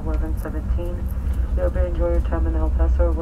1117. You hope you enjoy your time in El Paso.